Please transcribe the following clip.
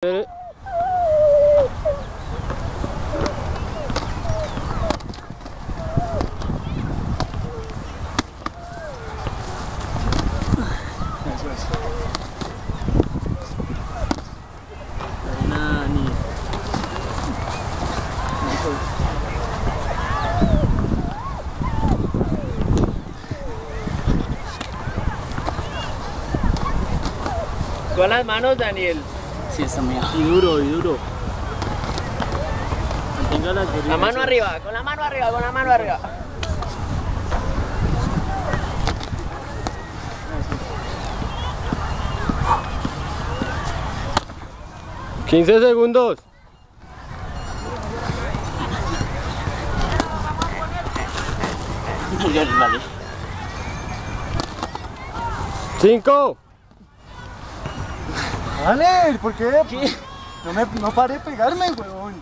Con las manos, Daniel. Y duro, y duro. Mantenga las La mano arriba, con la mano arriba, con la mano arriba. ¡15 segundos! Vale. ¡Cinco! Dale, ¿por qué? No, me, no pare de pegarme, huevón.